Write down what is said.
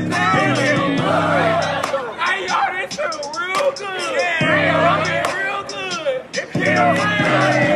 right y'all, real good. Yeah, I'm real good. It.